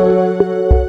Música